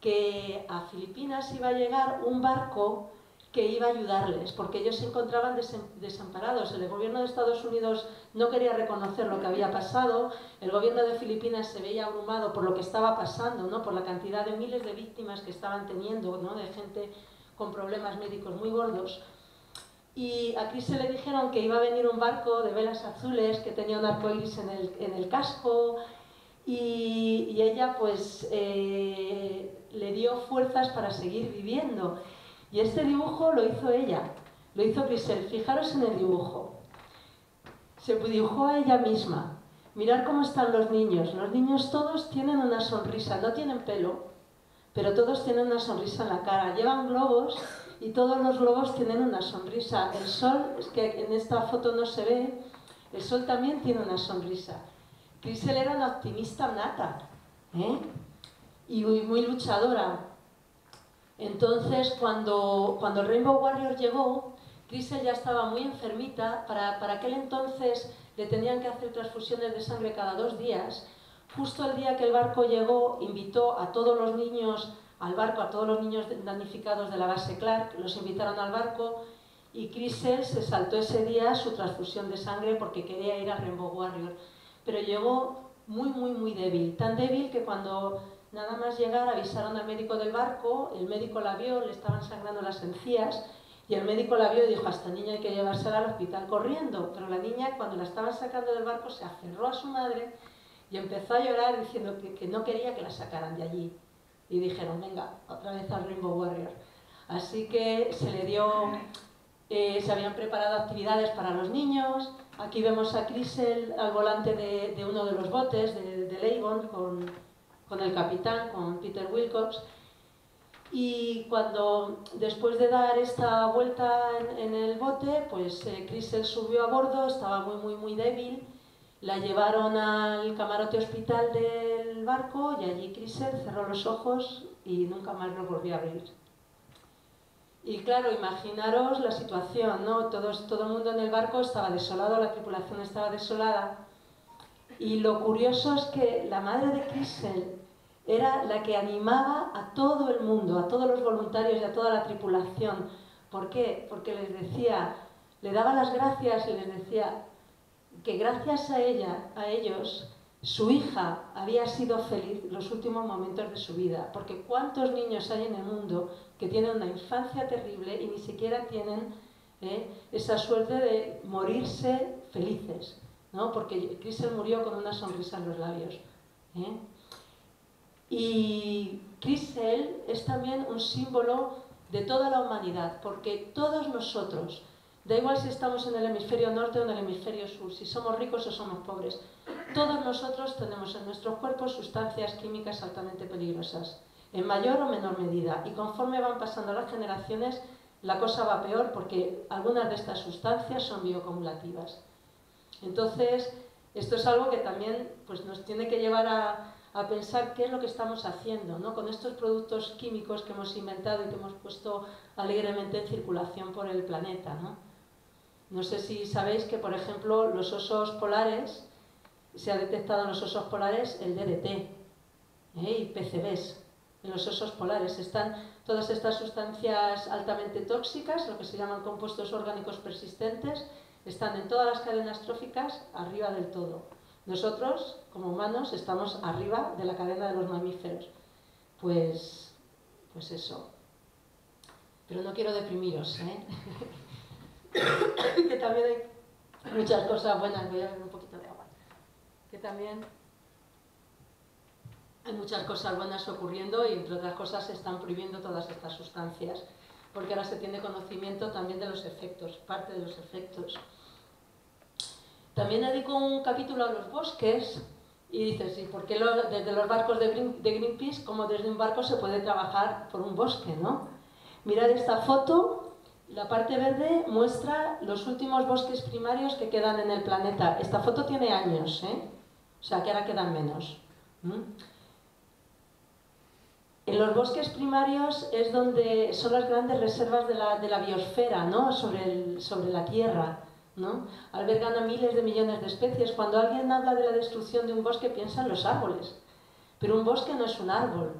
que a Filipinas iba a llegar un barco que iba a ayudarles, porque ellos se encontraban desamparados. El gobierno de Estados Unidos no quería reconocer lo que había pasado, el gobierno de Filipinas se veía abrumado por lo que estaba pasando, ¿no? por la cantidad de miles de víctimas que estaban teniendo, ¿no? de gente con problemas médicos muy gordos. Y aquí se le dijeron que iba a venir un barco de velas azules que tenía un arco iris en el, en el casco, y, ella pues eh, le dio fuerzas para seguir viviendo. Y este dibujo lo hizo ella, lo hizo Grisel. Fijaros en el dibujo. Se dibujó a ella misma. Mirar cómo están los niños. Los niños todos tienen una sonrisa, no tienen pelo, pero todos tienen una sonrisa en la cara. Llevan globos y todos los globos tienen una sonrisa. El sol, es que en esta foto no se ve, el sol también tiene una sonrisa. Grisel era una optimista nata ¿eh? y muy, luchadora. Entonces, cuando, cuando el Rainbow Warrior llegó, Grisel ya estaba muy enfermita. Para, para aquel entonces le tenían que hacer transfusiones de sangre cada dos días. Justo el día que el barco llegó, invitó a todos los niños al barco, a todos los niños damnificados de la base Clark, los invitaron al barco y Grisel se saltó ese día su transfusión de sangre porque quería ir al Rainbow Warrior. Pero llegó muy, muy, muy débil. Tan débil que cuando Nada más llegar avisaron al médico del barco, el médico la vio, le estaban sangrando las encías y el médico la vio y dijo, a esta niña hay que llevársela al hospital corriendo. Pero la niña cuando la estaban sacando del barco se aferró a su madre y empezó a llorar diciendo que, no quería que la sacaran de allí. Y dijeron, venga, otra vez al Rainbow Warrior. Así que se le dio, eh, se habían preparado actividades para los niños. Aquí vemos a Crisel al volante de, uno de los botes, de, de con con el capitán, con Peter Wilcox, y cuando después de dar esta vuelta en, el bote, pues eh, Crisel subió a bordo, estaba muy muy muy débil, la llevaron al camarote hospital del barco y allí Crisel cerró los ojos y nunca más los volvió a abrir. Y claro, imaginaros la situación, ¿no? Todos, todo el mundo en el barco estaba desolado, la tripulación estaba desolada. Y lo curioso es que la madre de Crisel era la que animaba a todo el mundo, a todos los voluntarios y a toda la tripulación. ¿Por qué? Porque les decía, le daba las gracias y les decía que gracias a ella, a ellos, su hija había sido feliz los últimos momentos de su vida. Porque cuántos niños hay en el mundo que tienen una infancia terrible y ni siquiera tienen eh, esa suerte de morirse felices. ¿no? Porque Crisel murió con una sonrisa en los labios. ¿eh? Y Crisel es también un símbolo de toda la humanidad, porque todos nosotros, da igual si estamos en el hemisferio norte o en el hemisferio sur, si somos ricos o somos pobres, todos nosotros tenemos en nuestros cuerpos sustancias químicas altamente peligrosas, en mayor o menor medida. Y conforme van pasando las generaciones, la cosa va peor porque algunas de estas sustancias son bioacumulativas. Entonces, esto es algo que también pues, nos tiene que llevar a, pensar qué es lo que estamos haciendo ¿no? con estos productos químicos que hemos inventado y que hemos puesto alegremente en circulación por el planeta. ¿no? no sé si sabéis que, por ejemplo, los osos polares, se ha detectado en los osos polares el DDT ¿eh? y PCBs. En los osos polares están todas estas sustancias altamente tóxicas, lo que se llaman compuestos orgánicos persistentes, están en todas las cadenas tróficas arriba del todo. Nosotros, como humanos, estamos arriba de la cadena de los mamíferos. Pues, pues eso. Pero no quiero deprimiros, ¿eh? que también hay muchas cosas buenas. Voy a beber un poquito de agua. Que también hay muchas cosas buenas ocurriendo y entre otras cosas se están prohibiendo todas estas sustancias porque ahora se tiene conocimiento también de los efectos, parte de los efectos. También dedico un capítulo a los bosques y dices, ¿y por qué desde los barcos de, Greenpeace, como desde un barco se puede trabajar por un bosque, no? Mirad esta foto, la parte verde muestra los últimos bosques primarios que quedan en el planeta. Esta foto tiene años, ¿eh? O sea, que ahora quedan menos. En los bosques primarios es donde son las grandes reservas de la, de la biosfera, ¿no? Sobre, sobre la Tierra. ¿no? Albergan a miles de millones de especies. Cuando alguien habla de la destrucción de un bosque piensa en los árboles, pero un bosque no es un árbol.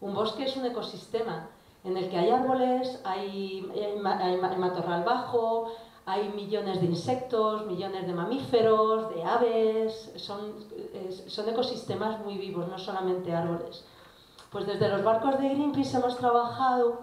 Un bosque es un ecosistema en el que hay árboles, hay, hay, matorral bajo, hay millones de insectos, millones de mamíferos, de aves, son, son ecosistemas muy vivos, no solamente árboles. Pues desde los barcos de Greenpeace hemos trabajado,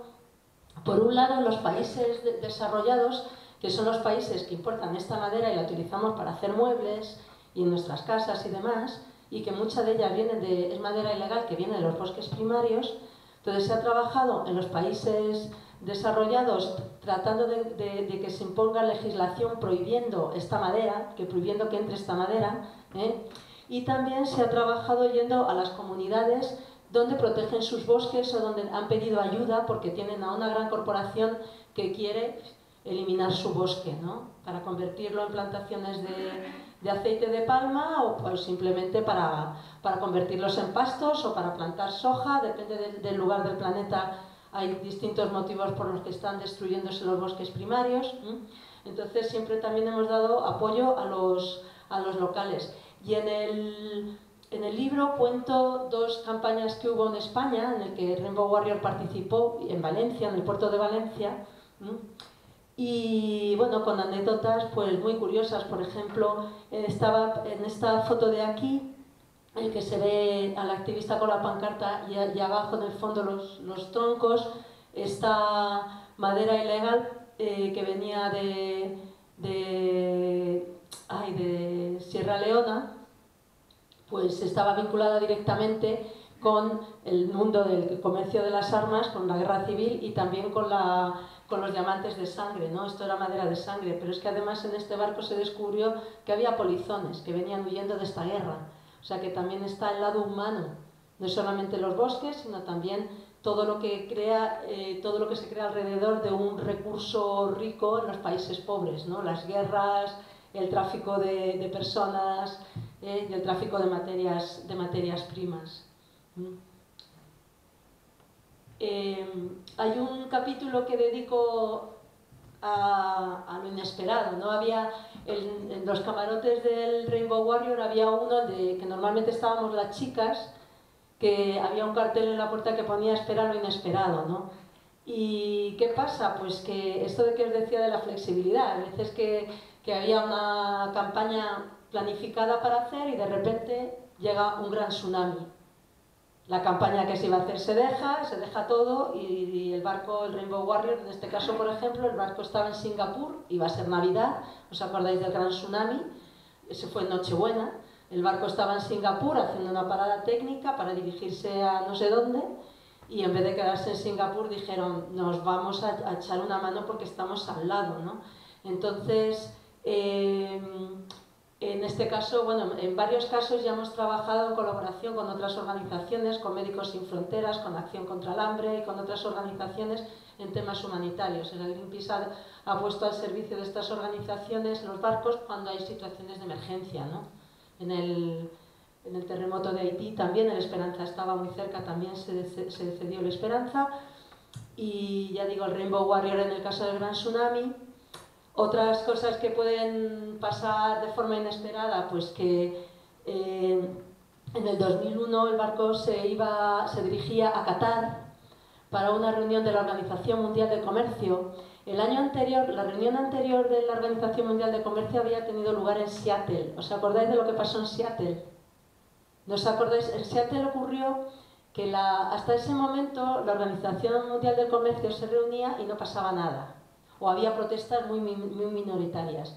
por un lado, en los países desarrollados, que son los países que importan esta madera y la utilizamos para hacer muebles y en nuestras casas y demás, y que mucha de ella viene de, es madera ilegal que viene de los bosques primarios. Entonces se ha trabajado en los países desarrollados tratando de, que se imponga legislación prohibiendo esta madera, que prohibiendo que entre esta madera, ¿eh? y también se ha trabajado yendo a las comunidades donde protegen sus bosques o donde han pedido ayuda porque tienen a una gran corporación que quiere eliminar su bosque, ¿no? para convertirlo en plantaciones de, aceite de palma o simplemente para, para, convertirlos en pastos o para plantar soja, depende del, lugar del planeta, hay distintos motivos por los que están destruyéndose los bosques primarios. Entonces siempre también hemos dado apoyo a los, a los locales. Y en el, en el libro cuento dos campañas que hubo en España, en el que Rainbow Warrior participó, en Valencia, en el puerto de Valencia, y bueno, con anécdotas pues muy curiosas. Por ejemplo, estaba en esta foto de aquí, en que se ve al activista con la pancarta y, abajo en el fondo los, los troncos, esta madera ilegal eh, que venía de, de, ay, de Sierra Leona, pues estaba vinculada directamente con el mundo del comercio de las armas, con la guerra civil y también con la con los diamantes de sangre, ¿no? Esto era madera de sangre, pero es que además en este barco se descubrió que había polizones que venían huyendo de esta guerra. O sea que también está el lado humano, no solamente los bosques, sino también todo lo que crea, eh, todo lo que se crea alrededor de un recurso rico en los países pobres, ¿no? Las guerras, el tráfico de, personas eh, y el tráfico de materias, de materias primas. Em, hay un capítulo que dedico a, lo inesperado, ¿no? Había en, los camarotes del Rainbow Warrior había uno de que normalmente estábamos las chicas, que había un cartel en la puerta que ponía esperar lo inesperado, ¿no? ¿Y qué pasa? Pues que esto de que os decía de la flexibilidad, a veces que, que había una campaña planificada para hacer y de repente llega un gran tsunami la campaña que se iba a hacer se deja, se deja todo y, el barco, el Rainbow Warrior, en este caso por ejemplo, el barco estaba en Singapur, iba a ser Navidad, ¿os acordáis del gran tsunami? Ese fue en Nochebuena, el barco estaba en Singapur haciendo una parada técnica para dirigirse a no sé dónde y en vez de quedarse en Singapur dijeron nos vamos a, echar una mano porque estamos al lado, ¿no? Entonces, eh, en este caso, bueno, en varios casos ya hemos trabajado en colaboración con otras organizaciones, con Médicos Sin Fronteras, con Acción contra el Hambre y con otras organizaciones en temas humanitarios. El Greenpeace ha, ha, puesto al servicio de estas organizaciones los barcos cuando hay situaciones de emergencia. ¿no? En, el, en, el, terremoto de Haití también el Esperanza estaba muy cerca, también se, se cedió el Esperanza. Y ya digo, el Rainbow Warrior en el caso del gran tsunami, otras cosas que pueden pasar de forma inesperada, pues que eh, en el 2001 el barco se, iba, se dirigía a Qatar para una reunión de la Organización Mundial de Comercio. El año anterior, la reunión anterior de la Organización Mundial de Comercio había tenido lugar en Seattle. ¿Os acordáis de lo que pasó en Seattle? ¿No os acordáis? En Seattle ocurrió que la, hasta ese momento la Organización Mundial del Comercio se reunía y no pasaba nada o había protestas muy, minoritarias.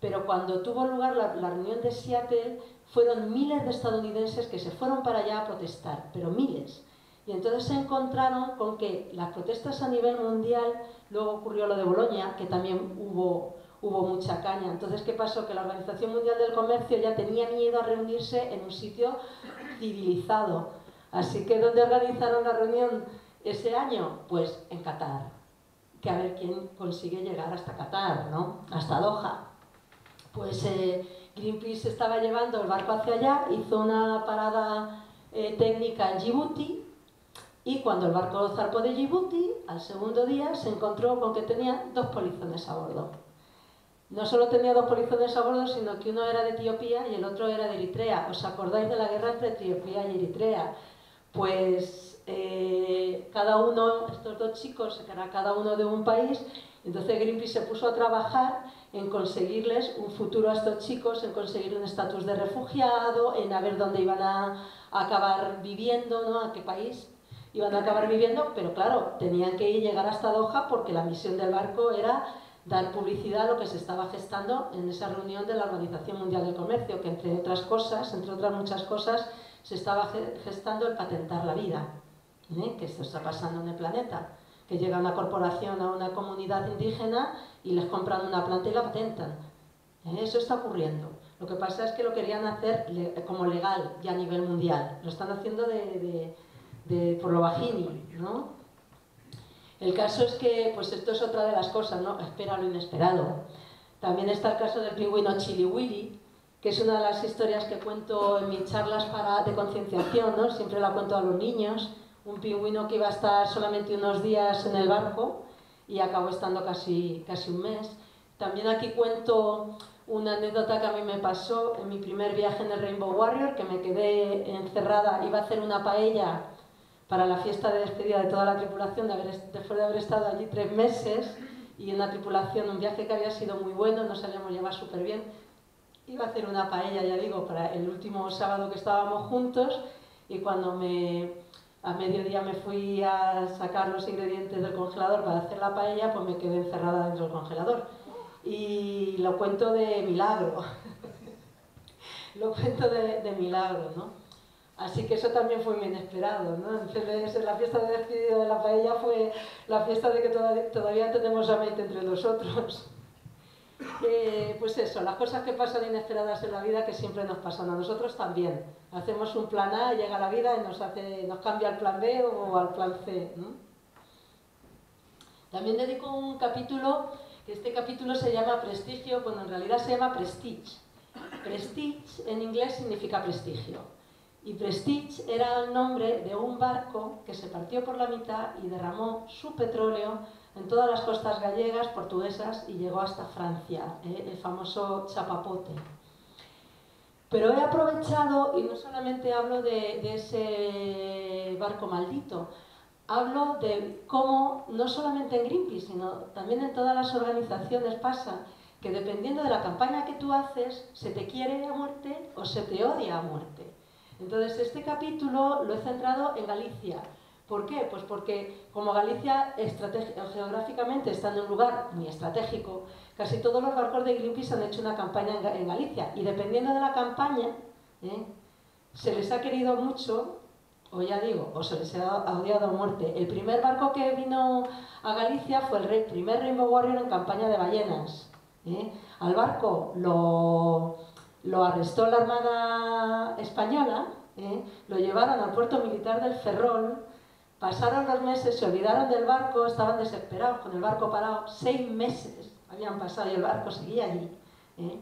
Pero cuando tuvo lugar la, reunión de Seattle, fueron miles de estadounidenses que se fueron para allá a protestar, pero miles. Y entonces se encontraron con que las protestas a nivel mundial, luego ocurrió lo de Bolonia, que también hubo, hubo mucha caña. Entonces, ¿qué pasó? Que la Organización Mundial del Comercio ya tenía miedo a reunirse en un sitio civilizado. Así que, ¿dónde organizaron la reunión ese año? Pues en Qatar que a ver quién consigue llegar hasta Qatar, ¿no? Hasta Doha. Pues eh, Greenpeace estaba llevando el barco hacia allá, hizo una parada eh, técnica en Djibouti y cuando el barco zarpó de Djibouti, al segundo día se encontró con que tenía dos polizones a bordo. No solo tenía dos polizones a bordo, sino que uno era de Etiopía y el otro era de Eritrea. ¿Os acordáis de la guerra entre Etiopía y Eritrea? Pues eh, cada uno, estos dos chicos, era cada uno de un país, entonces Greenpeace se puso a trabajar en conseguirles un futuro a estos chicos, en conseguir un estatus de refugiado, en a ver dónde iban a, acabar viviendo, ¿no? a qué país iban a acabar viviendo, pero claro, tenían que llegar hasta Doha porque la misión del barco era dar publicidad a lo que se estaba gestando en esa reunión de la Organización Mundial del Comercio, que entre otras cosas, entre otras muchas cosas, se estaba gestando el patentar la vida, ¿eh? que esto está pasando en el planeta, que llega una corporación a una comunidad indígena y les compran una planta y la patentan. ¿eh? Eso está ocurriendo. Lo que pasa es que lo querían hacer como legal ya a nivel mundial. Lo están haciendo de, por lo bajini, ¿no? El caso es que, pues esto es otra de las cosas, ¿no? Espera lo inesperado. También está el caso del pingüino Chili que es una de las historias que cuento en mis charlas para, de concienciación, ¿no? Siempre la cuento a los niños. Un pingüino que iba a estar solamente unos días en el barco y acabó estando casi, casi un mes. También aquí cuento una anécdota que a mí me pasó en mi primer viaje en el Rainbow Warrior, que me quedé encerrada, iba a hacer una paella para la fiesta de despedida de toda la tripulación, de después de haber estado allí tres meses y en una tripulación, un viaje que había sido muy bueno, nos sabíamos llevar súper bien. Iba a hacer una paella, ya digo, para el último sábado que estábamos juntos y cuando me, a mediodía me fui a sacar los ingredientes del congelador para hacer la paella, pues me quedé encerrada dentro del congelador. Y lo cuento de milagro. lo cuento de, milagro, ¿no? Así que eso también fue muy inesperado, ¿no? Entonces, la fiesta de de la paella fue la fiesta de que todavía, tenemos a mente entre nosotros. Eh, pues eso, las cosas que pasan inesperadas en la vida que siempre nos pasan a nosotros también. Hacemos un plan A, llega la vida y nos, hace, nos cambia al plan B o al plan C. También dedico un capítulo, que este capítulo se llama Prestigio, bueno, en realidad se llama Prestige. Prestige en inglés significa prestigio. Y Prestige era el nombre de un barco que se partió por la mitad y derramó su petróleo en todas las costas gallegas, portuguesas y llegó hasta Francia, ¿eh? el famoso chapapote. Pero he aprovechado, y no solamente hablo de, de, ese barco maldito, hablo de cómo, no solamente en Greenpeace, sino también en todas las organizaciones pasa que dependiendo de la campaña que tú haces, se te quiere a muerte o se te odia a muerte. Entonces, este capítulo lo he centrado en Galicia. ¿Por qué? Pues porque como Galicia geográficamente está en un lugar muy estratégico, casi todos los barcos de Greenpeace han hecho una campaña en, Galicia y dependiendo de la campaña, ¿eh? se les ha querido mucho, o ya digo, o se les ha odiado a muerte. El primer barco que vino a Galicia fue el primer Rainbow Warrior en campaña de ballenas. ¿eh? Al barco lo lo arrestó la Armada Española, ¿eh? lo llevaron al puerto militar del Ferrol, pasaron los meses, se olvidaron del barco, estaban desesperados con el barco parado, seis meses habían pasado y el barco seguía allí. ¿eh?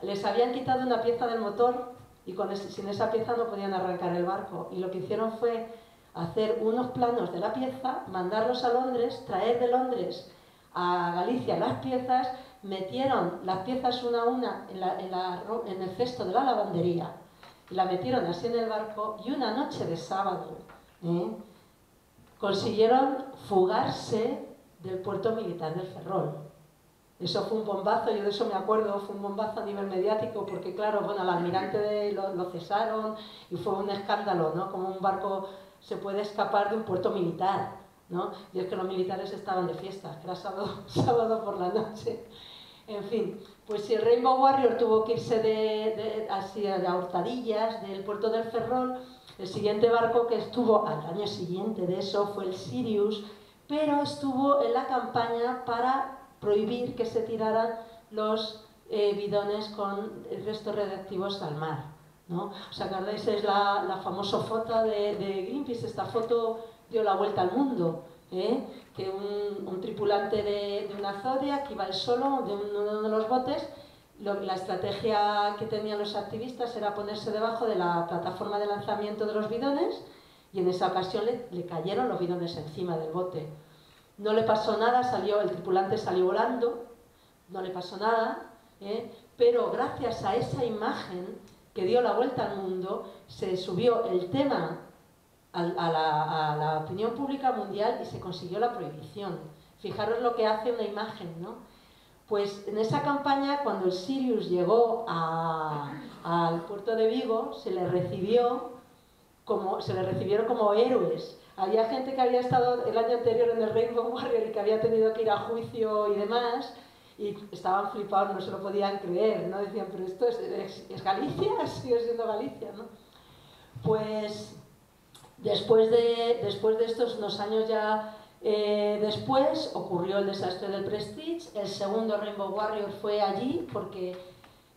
Les habían quitado una pieza del motor y sin esa pieza no podían arrancar el barco. Y lo que hicieron fue hacer unos planos de la pieza, mandarlos a Londres, traer de Londres a Galicia las piezas metieron las piezas una a una en, el cesto de la lavandería, la metieron así en el barco y una noche de sábado ¿eh? Consiguieron fugarse del puerto militar del Ferrol. Eso fue un bombazo, yo de eso me acuerdo, fue un bombazo a nivel mediático porque claro, bueno, al almirante lo, lo, cesaron y fue un escándalo, ¿no? Como un barco se puede escapar de un puerto militar, ¿no? Y es que los militares estaban de fiesta, era sábado, sábado por la noche. En fin, pues si el Rainbow Warrior tuvo que irse de, hacia de Hurtadillas, del puerto del Ferrol, el siguiente barco que estuvo al año siguiente de eso fue el Sirius, pero estuvo en la campaña para prohibir que se tiraran los eh, bidones con restos radiactivos al mar. ¿no? ¿Os acordáis? Es la, la famosa foto de, de Greenpeace, esta foto dio la vuelta al mundo. ¿Eh? que un, tripulante de, una Zodiac iba el solo de uno de los botes, la estrategia que tenían los activistas era ponerse debajo de la plataforma de lanzamiento de los bidones y en esa ocasión le, cayeron los bidones encima del bote. No le pasó nada, salió, el tripulante salió volando, no le pasó nada, ¿eh? pero gracias a esa imagen que dio la vuelta al mundo, se subió el tema a, la, opinión pública mundial y se consiguió la prohibición. Fijaros lo que hace una imagen, ¿no? Pues en esa campaña, cuando el Sirius llegó al puerto de Vigo, se le recibió como, se le recibieron como héroes. Había gente que había estado el año anterior en el Rainbow Warrior y que había tenido que ir a juicio y demás, y estaban flipados, no se lo podían creer, ¿no? Decían, pero esto es, es, Galicia, sigue siendo Galicia, ¿no? Pues después de, después de estos unos años ya eh, después ocurrió el desastre del Prestige, el segundo Rainbow Warrior fue allí porque,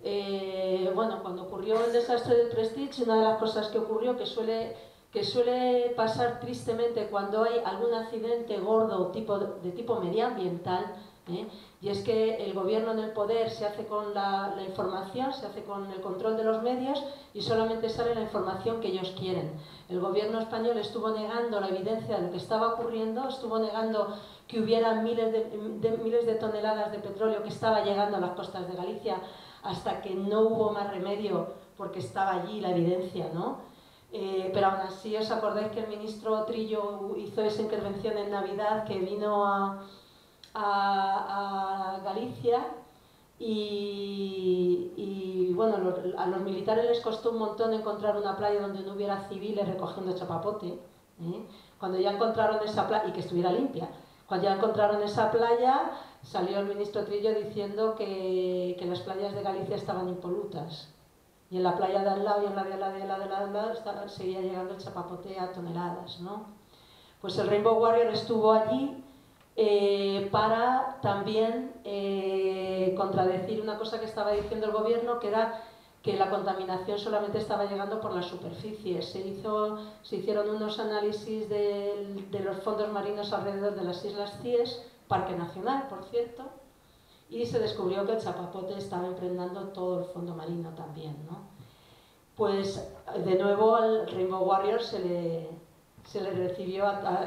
eh, bueno, cuando ocurrió el desastre del Prestige, una de las cosas que ocurrió que suele, que suele pasar tristemente cuando hay algún accidente gordo tipo, de tipo medioambiental, ¿eh? y es que el gobierno en el poder se hace con la, información, se hace con el control de los medios y solamente sale la información que ellos quieren. El gobierno español estuvo negando la evidencia de lo que estaba ocurriendo, estuvo negando que hubiera miles de, miles de toneladas de petróleo que estaba llegando a las costas de Galicia hasta que no hubo más remedio porque estaba allí la evidencia, ¿no? Eh, pero aún así os acordáis que el ministro Trillo hizo esa intervención en Navidad que vino a a, Galicia y, bueno, a los militares les costó un montón encontrar una playa donde no hubiera civiles recogiendo chapapote. ¿eh? Cuando ya encontraron esa playa, y que estuviera limpia, cuando ya encontraron esa playa, salió el ministro Trillo diciendo que, que las playas de Galicia estaban impolutas. Y en la playa de al lado y en la de al lado y en la de al seguía llegando el chapapote a toneladas. ¿no? Pues el Rainbow Warrior estuvo allí eh, para también eh, contradecir una cosa que estaba diciendo el gobierno, que era que la contaminación solamente estaba llegando por la superficie. Se, hizo, se hicieron unos análisis de, de los fondos marinos alrededor de las Islas Cíes, Parque Nacional, por cierto, y se descubrió que el chapapote estaba impregnando todo el fondo marino también. ¿no? Pues de nuevo al Rainbow Warrior se le, se le recibió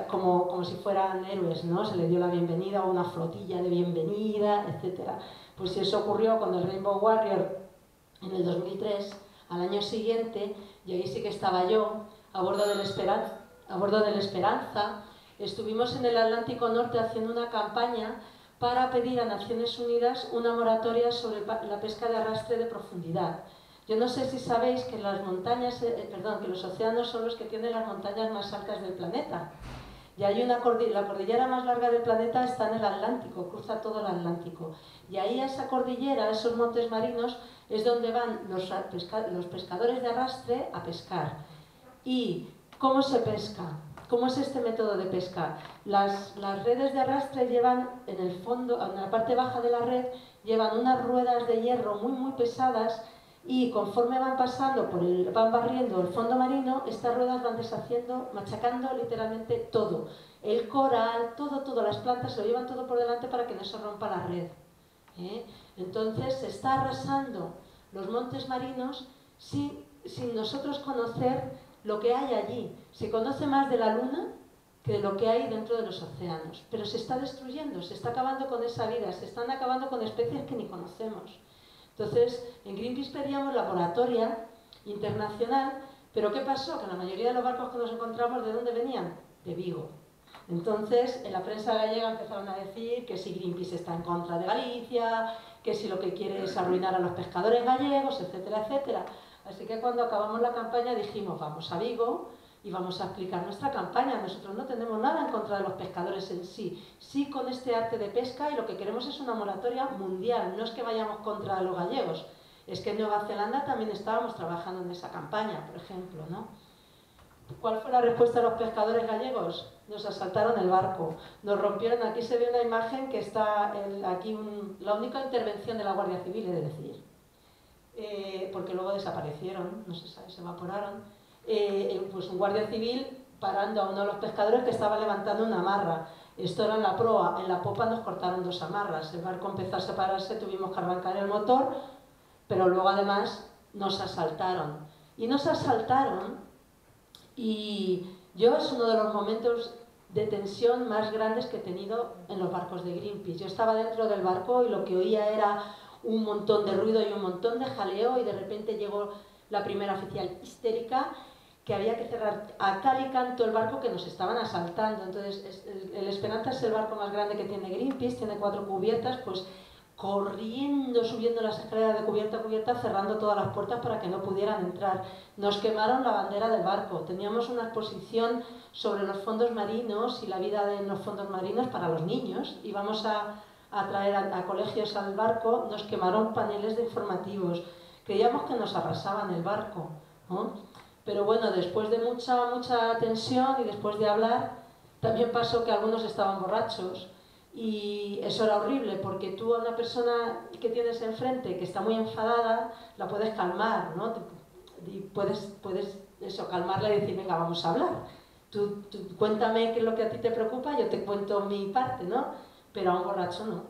como, como, si fueran héroes, ¿no? Se le dio la bienvenida, una flotilla de bienvenida, etc. Pues eso ocurrió con el Rainbow Warrior en el 2003, al año siguiente, y ahí sí que estaba yo, a bordo del Esperanza, a bordo del Esperanza estuvimos en el Atlántico Norte haciendo una campaña para pedir a Naciones Unidas una moratoria sobre la pesca de arrastre de profundidad. Yo no sé si sabéis que las montañas, eh, perdón, que los océanos son los que tienen las montañas más altas del planeta. Y hay una cordillera, la cordillera más larga del planeta está en el Atlántico, cruza todo el Atlántico. Y ahí esa cordillera, esos montes marinos, es donde van los, los pescadores de arrastre a pescar. ¿Y cómo se pesca? ¿Cómo es este método de pesca? Las, las, redes de arrastre llevan en el fondo, en la parte baja de la red, llevan unas ruedas de hierro muy muy pesadas y conforme van pasando, por el, van barriendo el fondo marino, estas ruedas van deshaciendo, machacando literalmente todo. El coral, todo, todo, las plantas se lo llevan todo por delante para que no se rompa la red. ¿eh? Entonces se está arrasando los montes marinos sin, sin nosotros conocer lo que hay allí. Se conoce más de la luna que de lo que hay dentro de los océanos. Pero se está destruyendo, se está acabando con esa vida, se están acabando con especies que ni conocemos. Entonces, en Greenpeace pedíamos la moratoria internacional, pero ¿qué pasó? Que la mayoría de los barcos que nos encontramos, ¿de dónde venían? De Vigo. Entonces, en la prensa gallega empezaron a decir que si Greenpeace está en contra de Galicia, que si lo que quiere es arruinar a los pescadores gallegos, etcétera, etcétera. Así que cuando acabamos la campaña dijimos, vamos a Vigo, y vamos a explicar nuestra campaña. Nosotros no tenemos nada en contra de los pescadores en sí, sí con este arte de pesca y lo que queremos es una moratoria mundial, no es que vayamos contra los gallegos, es que en Nueva Zelanda también estábamos trabajando en esa campaña, por ejemplo, ¿no? ¿Cuál fue la respuesta de los pescadores gallegos? Nos asaltaron el barco, nos rompieron, aquí se ve una imagen que está aquí la única intervención de la Guardia Civil, es decir, eh, porque luego desaparecieron, no se sabe, se evaporaron, eh, pues un guardia civil parando a uno de los pescadores que estaba levantando una amarra. Esto era en la proa, en la popa nos cortaron dos amarras, el barco empezó a separarse, tuvimos que arrancar el motor, pero luego además nos asaltaron. Y nos asaltaron y yo es uno de los momentos de tensión más grandes que he tenido en los barcos de Greenpeace. Yo estaba dentro del barco y lo que oía era un montón de ruido y un montón de jaleo y de repente llegó la primera oficial histérica que había que cerrar a cal y canto el barco que nos estaban asaltando. Entonces, el, Esperanza es el barco más grande que tiene Greenpeace, tiene cuatro cubiertas, pues corriendo, subiendo las escaleras de cubierta a cubierta, cerrando todas las puertas para que no pudieran entrar. Nos quemaron la bandera del barco. Teníamos una exposición sobre los fondos marinos y la vida de los fondos marinos para los niños. Íbamos a, a traer a, colegios al barco, nos quemaron paneles de informativos. Creíamos que nos arrasaban el barco. Pero bueno, después de mucha, mucha tensión y después de hablar, también pasó que algunos estaban borrachos y eso era horrible porque tú a una persona que tienes enfrente que está muy enfadada la puedes calmar, ¿no? Y puedes, puedes eso, calmarla y decir, venga, vamos a hablar. Tú, cuéntame qué es lo que a ti te preocupa, yo te cuento mi parte, ¿no? Pero a un borracho no.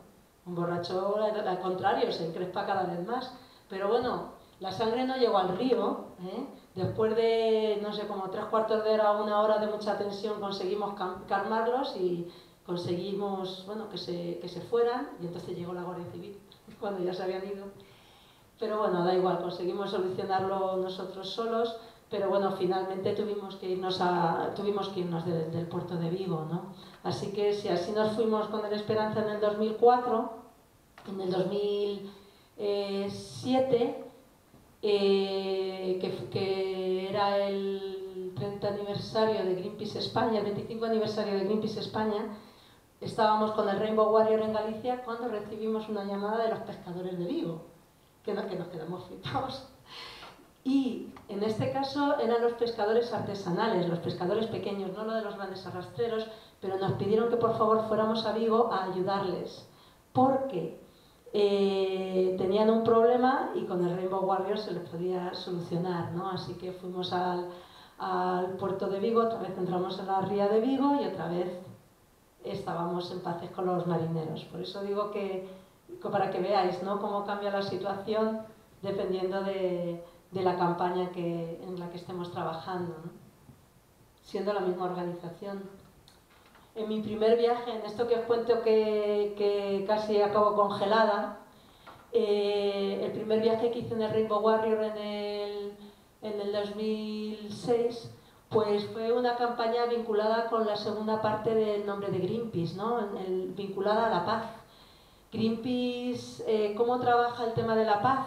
Un borracho, al contrario, se encrespa cada vez más. Pero bueno, la sangre no llegó al río. ¿eh? Después de, no sé, como tres cuartos de hora una hora de mucha tensión, conseguimos calmarlos y conseguimos bueno, que, se, que se fueran y entonces llegó la Guardia Civil cuando ya se habían ido. Pero bueno, da igual, conseguimos solucionarlo nosotros solos, pero bueno, finalmente tuvimos que irnos, a, tuvimos que irnos del puerto de Vigo, ¿no? Así que si así nos fuimos con el Esperanza en el 2004, en el 2007, eh, que, que era el 30 aniversario de Greenpeace España, el 25 aniversario de Greenpeace España, estábamos con el Rainbow Warrior en Galicia cuando recibimos una llamada de los pescadores de Vigo, que, que nos quedamos flipados. Y en este caso eran los pescadores artesanales, los pescadores pequeños, no lo de los grandes arrastreros, pero nos pidieron que por favor fuéramos a Vigo a ayudarles, porque eh, tenían un problema y con el Rainbow Warrior se les podía solucionar, ¿no? Así que fuimos al, al puerto de Vigo, otra vez entramos en la ría de Vigo y otra vez estábamos en paces con los marineros. Por eso digo que, para que veáis ¿no? cómo cambia la situación dependiendo de, de la campaña que, en la que estemos trabajando, siendo la misma organización. En mi primer viaje, en esto que os cuento que, que casi acabo congelada, eh, el primer viaje que hice en el Rainbow Warrior en el, en el 2006, pues fue una campaña vinculada con la segunda parte del nombre de Greenpeace, ¿no? vinculada a la paz. Greenpeace, eh, ¿cómo trabaja el tema de la paz?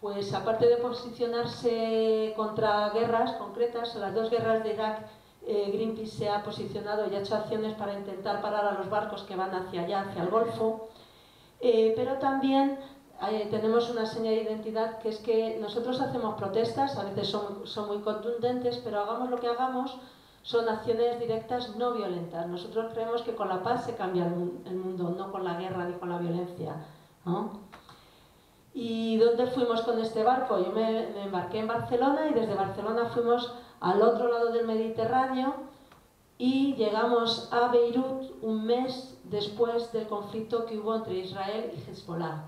Pues aparte de posicionarse contra guerras concretas, las dos guerras de Irak, eh, Greenpeace se ha posicionado y ha hecho acciones para intentar parar a los barcos que van hacia allá, hacia el Golfo, eh, pero también tenemos una señal de identidad que es que nosotros hacemos protestas, a veces son, muy contundentes, pero hagamos lo que hagamos, son acciones directas no violentas. Nosotros creemos que con la paz se cambia el, mundo, no con la guerra ni con la violencia. ¿Y dónde fuimos con este barco? Yo me, embarqué en Barcelona y desde Barcelona fuimos al otro lado del Mediterráneo y llegamos a Beirut un mes después del conflicto que hubo entre Israel y Hezbollah.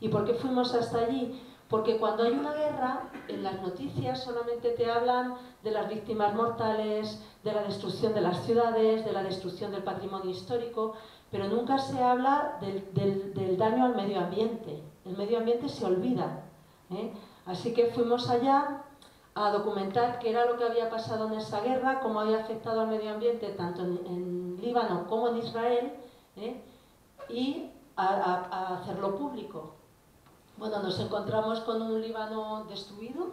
¿Y por qué fuimos hasta allí? Porque cuando hay una guerra, en las noticias solamente te hablan de las víctimas mortales, de la destrucción de las ciudades, de la destrucción del patrimonio histórico, pero nunca se habla del, daño al medio ambiente. El medio ambiente se olvida. ¿eh? Así que fuimos allá a documentar qué era lo que había pasado en esa guerra, cómo había afectado al medio ambiente tanto en, Líbano como en Israel, ¿eh? y a, hacerlo público. Bueno, nos encontramos con un Líbano destruido,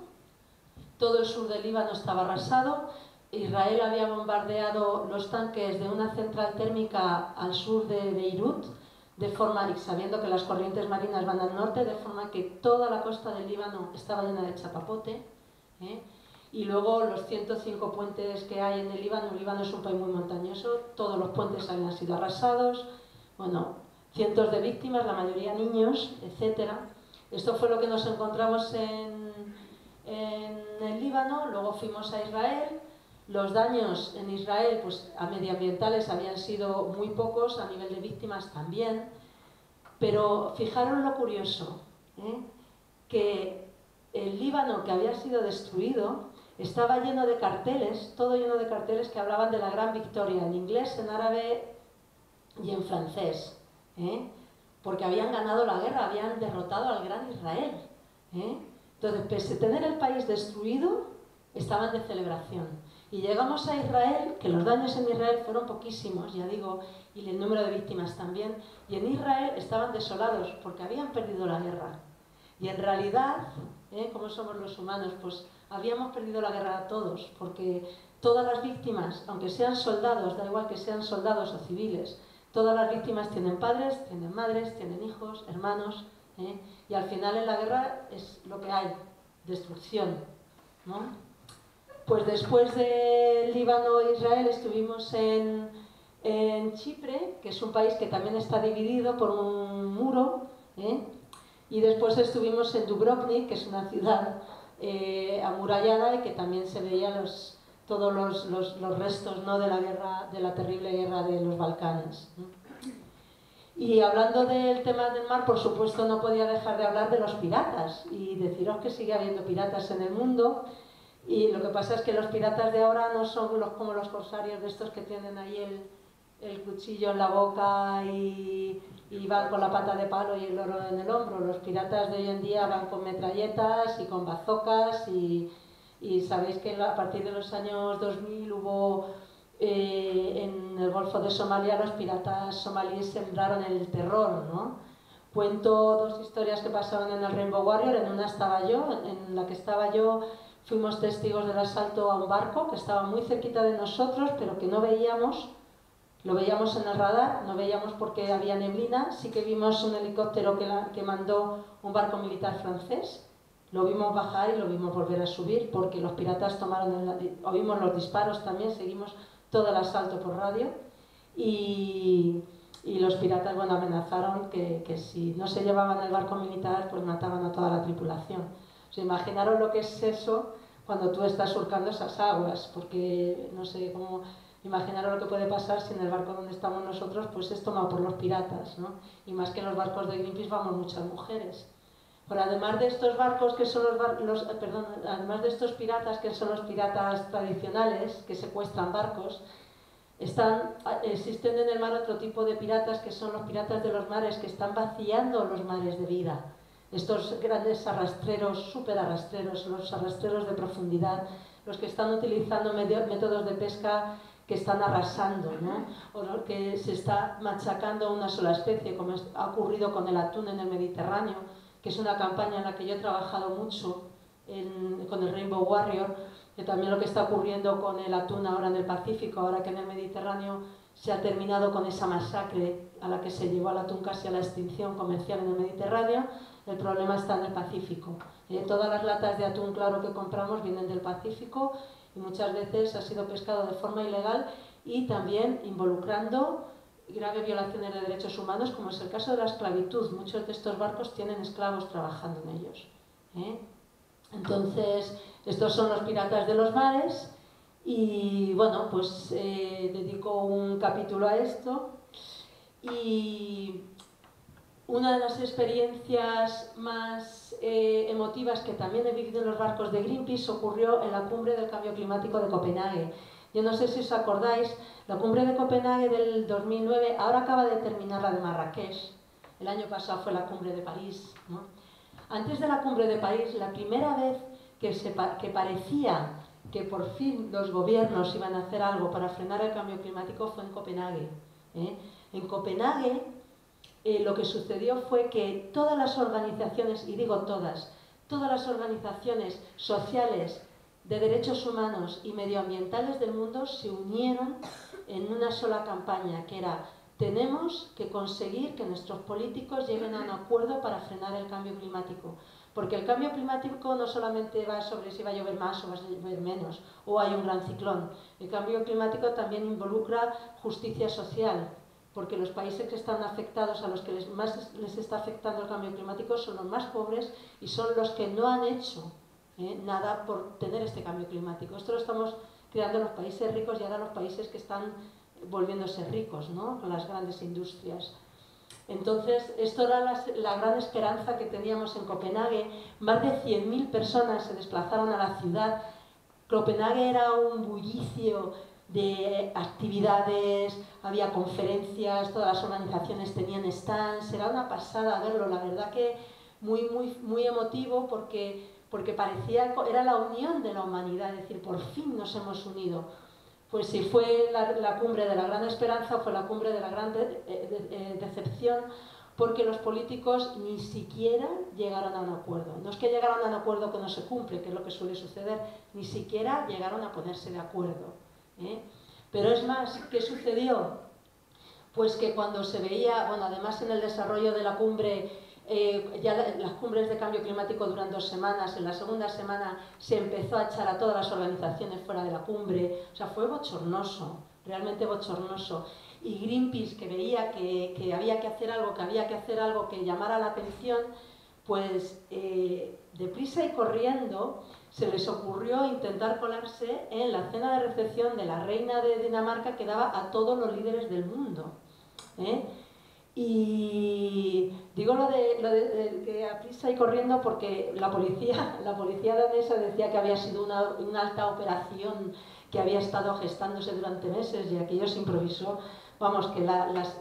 todo el sur del Líbano estaba arrasado, Israel había bombardeado los tanques de una central térmica al sur de Beirut, de forma, sabiendo que las corrientes marinas van al norte, de forma que toda la costa del Líbano estaba llena de chapapote. ¿Eh? Y luego los 105 puentes que hay en el Líbano, el Líbano es un país muy montañoso, todos los puentes habían sido arrasados. Bueno, cientos de víctimas, la mayoría niños, etc. Esto fue lo que nos encontramos en, el Líbano, luego fuimos a Israel. Los daños en Israel pues, a medioambientales habían sido muy pocos, a nivel de víctimas también, pero fijaros lo curioso, ¿eh? que el Líbano que había sido destruido estaba lleno de carteles, todo lleno de carteles que hablaban de la gran victoria, en inglés, en árabe y en francés. ¿eh? porque habían ganado la guerra, habían derrotado al gran Israel. ¿eh? Entonces, pese a tener el país destruido, estaban de celebración. Y llegamos a Israel, que los daños en Israel fueron poquísimos, ya digo, y el número de víctimas también, y en Israel estaban desolados porque habían perdido la guerra. Y en realidad, ¿eh? ¿cómo somos los humanos? Pues habíamos perdido la guerra a todos, porque todas las víctimas, aunque sean soldados, da igual que sean soldados o civiles, todas las víctimas tienen padres, tienen madres, tienen hijos, hermanos, ¿eh? y al final en la guerra es lo que hay, destrucción. Pues después de Líbano e Israel estuvimos en, en, Chipre, que es un país que también está dividido por un muro, ¿eh? Y después estuvimos en Dubrovnik, que es una ciudad eh, amurallada y que también se veían los, todos los, los, los, restos ¿no? de la guerra, de la terrible guerra de los Balcanes. Y hablando del tema del mar, por supuesto no podía dejar de hablar de los piratas y deciros que sigue habiendo piratas en el mundo y lo que pasa es que los piratas de ahora no son los, como los corsarios de estos que tienen ahí el, el cuchillo en la boca y, y van con la pata de palo y el oro en el hombro. Los piratas de hoy en día van con metralletas y con bazocas y, y sabéis que a partir de los años 2000 hubo eh, en el Golfo de Somalia los piratas somalíes sembraron el terror, ¿no? Cuento dos historias que pasaron en el Rainbow Warrior, en una estaba yo, en la que estaba yo fuimos testigos del asalto a un barco que estaba muy cerquita de nosotros, pero que no veíamos, lo veíamos en el radar, no veíamos porque había neblina, sí que vimos un helicóptero que, que mandó un barco militar francés, lo vimos bajar y lo vimos volver a subir porque los piratas tomaron, el, oímos los disparos también, seguimos todo el asalto por radio. Y, y los piratas bueno, amenazaron que, que, si no se llevaban el barco militar pues mataban a toda la tripulación. O sea, imaginaros lo que es eso cuando tú estás surcando esas aguas, porque no sé cómo imaginaros lo que puede pasar si en el barco donde estamos nosotros pues es tomado por los piratas, ¿no? Y más que en los barcos de Greenpeace vamos muchas mujeres. Pero además de estos barcos que son los, los perdón, además de estos piratas que son los piratas tradicionales que secuestran barcos, están, existen en el mar otro tipo de piratas que son los piratas de los mares que están vaciando los mares de vida. Estos grandes arrastreros, súper arrastreros, los arrastreros de profundidad, los que están utilizando métodos de pesca que están arrasando, ¿no? o que se está machacando una sola especie, como ha ocurrido con el atún en el Mediterráneo, que es una campaña en la que yo he trabajado mucho con el Rainbow Warrior, que también lo que está ocurriendo con el atún ahora en el Pacífico, ahora que en el Mediterráneo se ha terminado con esa masacre a la que se llevó al atún casi a la extinción comercial en el Mediterráneo, el problema está en el Pacífico. Eh, todas las latas de atún claro que compramos vienen del Pacífico y muchas veces ha sido pescado de forma ilegal y también involucrando graves violaciones de derechos humanos, como es el caso de la esclavitud. Muchos de estos barcos tienen esclavos trabajando en ellos. ¿eh? Entonces, estos son los piratas de los mares y bueno, pues eh, dedico un capítulo a esto y una de las experiencias más eh, emotivas que también he vivido en los barcos de Greenpeace ocurrió en la cumbre del cambio climático de Copenhague. Yo no sé si os acordáis, la cumbre de Copenhague del 2009, ahora acaba de terminar la de Marrakech, el año pasado fue la cumbre de París. ¿no? Antes de la cumbre de París, la primera vez que, se, que parecía que por fin los gobiernos iban a hacer algo para frenar el cambio climático fue en Copenhague. ¿eh? En Copenhague eh, lo que sucedió fue que todas las organizaciones, y digo todas, todas las organizaciones sociales de derechos humanos y medioambientales del mundo se unieron en una sola campaña, que era tenemos que conseguir que nuestros políticos lleguen a un acuerdo para frenar el cambio climático. Porque el cambio climático no solamente va sobre si va a llover más o va a llover menos, o hay un gran ciclón. El cambio climático también involucra justicia social, porque los países que están afectados, a los que les, más les está afectando el cambio climático, son los más pobres y son los que no han hecho eh, nada por tener este cambio climático. Esto lo estamos creando los países ricos y ahora los países que están volviéndose ricos, ¿no? con las grandes industrias. Entonces, esto era la, la, gran esperanza que teníamos en Copenhague. Más de 100.000 personas se desplazaron a la ciudad. Copenhague era un bullicio de actividades, había conferencias, todas las organizaciones tenían stands, era una pasada verlo, la verdad que muy, muy, muy emotivo porque porque parecía, era la unión de la humanidad, es decir, por fin nos hemos unido. Pues si fue la, cumbre de la gran esperanza, fue la cumbre de la gran eh, decepción, porque los políticos ni siquiera llegaron a un acuerdo. No es que llegaron a un acuerdo que no se cumple, que es lo que suele suceder, ni siquiera llegaron a ponerse de acuerdo. ¿Eh? Pero es más, ¿qué sucedió? Pues que cuando se veía, bueno, además en el desarrollo de la cumbre, eh, ya las cumbres de cambio climático duran dos semanas, en la segunda semana se empezó a echar a todas las organizaciones fuera de la cumbre, o sea, fue bochornoso, realmente bochornoso y Greenpeace, que veía que, había que hacer algo, que había que hacer algo que llamara la atención, pues eh, deprisa y corriendo se les ocurrió intentar colarse en la cena de recepción de la reina de Dinamarca que daba a todos los líderes del mundo. ¿eh? Y digo lo de, lo de, que a prisa y corriendo porque la policía, la policía danesa decía que había sido una, una alta operación que había estado gestándose durante meses y aquello se improvisó vamos, que las,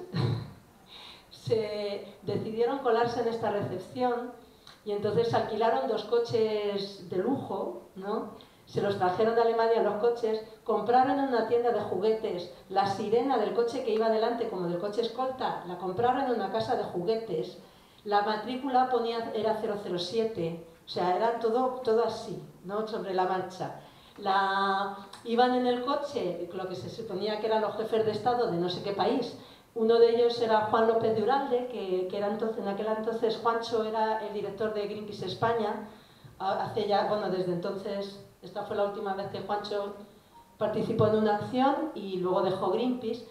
se decidieron colarse en esta recepción y entonces alquilaron dos coches de lujo, ¿no? Se los trajeron de Alemania los coches, compraron en una tienda de juguetes la sirena del coche que iba delante, como del coche escolta, la compraron en una casa de juguetes, la matrícula ponía, era 007, o sea, era todo, todo así, ¿no? Sobre la marcha iban en el coche, lo que se suponía que eran los jefes de Estado de no sé qué país. Uno de ellos era Juan López de Uralde, que, era entonces, en aquel entonces Juancho era el director de Greenpeace España. Hace ya, bueno, desde entonces, esta fue la última vez que Juancho participó en una acción y luego dejó Greenpeace.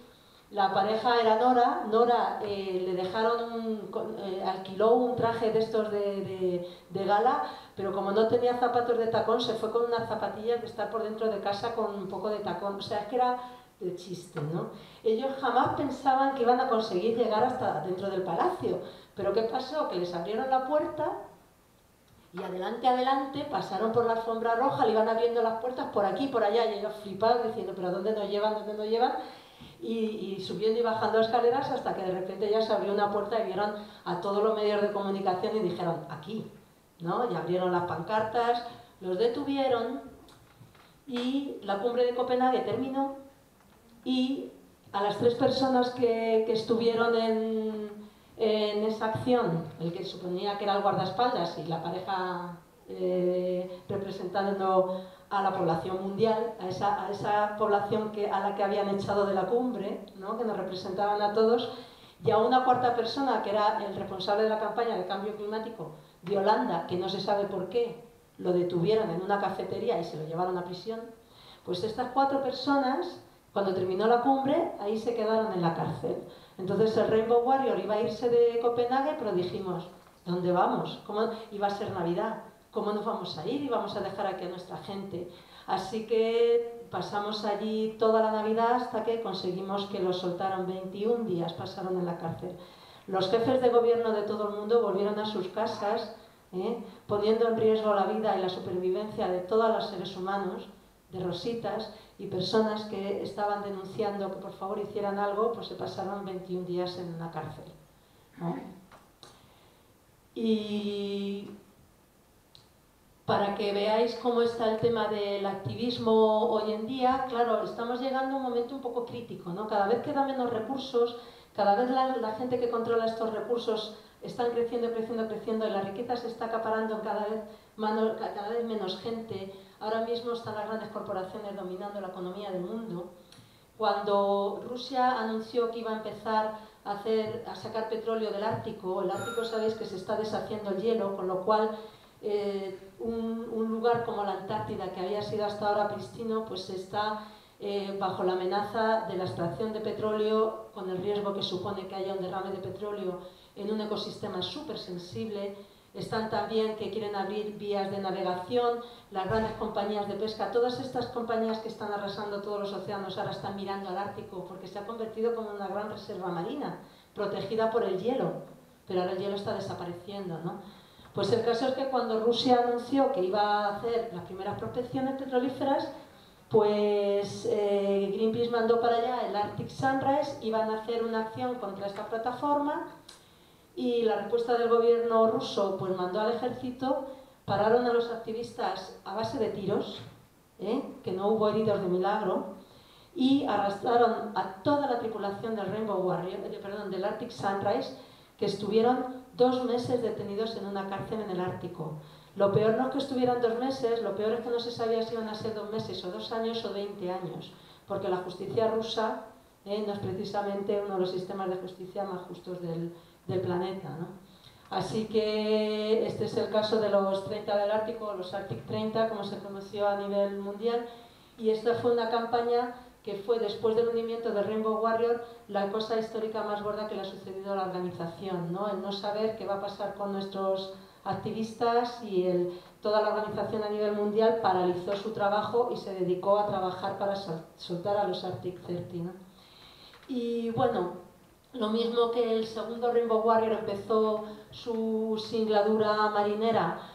La pareja era Nora, Nora eh, le dejaron, eh, alquiló un traje de estos de, gala, pero como no tenía zapatos de tacón, se fue con unas zapatillas de estar por dentro de casa con un poco de tacón. O sea, es que era de chiste, ¿no? Ellos jamás pensaban que iban a conseguir llegar hasta dentro del palacio. Pero ¿qué pasó? Que les abrieron la puerta y adelante, adelante, pasaron por la alfombra roja, le iban abriendo las puertas por aquí, por allá, y ellos flipados diciendo, pero ¿dónde nos llevan? ¿Dónde nos llevan? y, subiendo y bajando escaleras hasta que de repente ya se abrió una puerta y vieron a todos los medios de comunicación y dijeron, aquí, ¿no? Y abrieron las pancartas, los detuvieron y la cumbre de Copenhague terminó y a las tres personas que, que estuvieron en, en, esa acción, el que suponía que era el guardaespaldas y la pareja eh, representando a la población mundial, a esa, a esa población que, a la que habían echado de la cumbre, ¿no? que nos representaban a todos, y a una cuarta persona, que era el responsable de la campaña de cambio climático de Holanda, que no se sabe por qué, lo detuvieron en una cafetería y se lo llevaron a prisión, pues estas cuatro personas, cuando terminó la cumbre, ahí se quedaron en la cárcel. Entonces el Rainbow Warrior iba a irse de Copenhague, pero dijimos, ¿dónde vamos? ¿Cómo iba a ser Navidad? ¿cómo nos vamos a ir y vamos a dejar aquí a nuestra gente? Así que pasamos allí toda la Navidad hasta que conseguimos que los soltaran 21 días, pasaron en la cárcel. Los jefes de gobierno de todo el mundo volvieron a sus casas, ¿eh? poniendo en riesgo la vida y la supervivencia de todos los seres humanos, de rositas y personas que estaban denunciando que por favor hicieran algo, pues se pasaron 21 días en la cárcel. Y para que veáis cómo está el tema del activismo hoy en día, claro, estamos llegando a un momento un poco crítico, ¿no? Cada vez quedan menos recursos, cada vez la, gente que controla estos recursos están creciendo, creciendo, creciendo y la riqueza se está acaparando cada vez, cada vez menos gente. Ahora mismo están las grandes corporaciones dominando la economía del mundo. Cuando Rusia anunció que iba a empezar a, hacer, a sacar petróleo del Ártico, el Ártico sabéis que se está deshaciendo el hielo, con lo cual eh, un, lugar como la Antártida, que había sido hasta ahora pristino, pues está eh, bajo la amenaza de la extracción de petróleo, con el riesgo que supone que haya un derrame de petróleo en un ecosistema súper sensible. Están también que quieren abrir vías de navegación, las grandes compañías de pesca, todas estas compañías que están arrasando todos los océanos ahora están mirando al Ártico porque se ha convertido como una gran reserva marina, protegida por el hielo, pero ahora el hielo está desapareciendo. ¿no? Pues el caso es que cuando Rusia anunció que iba a hacer las primeras prospecciones petrolíferas, pues eh, Greenpeace mandó para allá el Arctic Sunrise, iban a hacer una acción contra esta plataforma y la respuesta del gobierno ruso pues mandó al ejército pararon a los activistas a base de tiros, ¿eh? que no hubo heridos de milagro, y arrastraron a toda la tripulación del Rainbow Warrior, eh, perdón, del Arctic Sunrise, que estuvieron dos meses detenidos en una cárcel en el Ártico. Lo peor no es que estuvieran dos meses, lo peor es que no se sabía si iban a ser dos meses o dos años o veinte años, porque la justicia rusa eh, no es precisamente uno de los sistemas de justicia más justos del, del planeta. ¿no? Así que este es el caso de los 30 del Ártico, los Arctic 30, como se conoció a nivel mundial, y esta fue una campaña que fue después del hundimiento de Rainbow Warrior la cosa histórica más gorda que le ha sucedido a la organización, ¿no? el no saber qué va a pasar con nuestros activistas y el, toda la organización a nivel mundial paralizó su trabajo y se dedicó a trabajar para soltar a los Arctic 30. Y bueno, lo mismo que el segundo Rainbow Warrior empezó su singladura marinera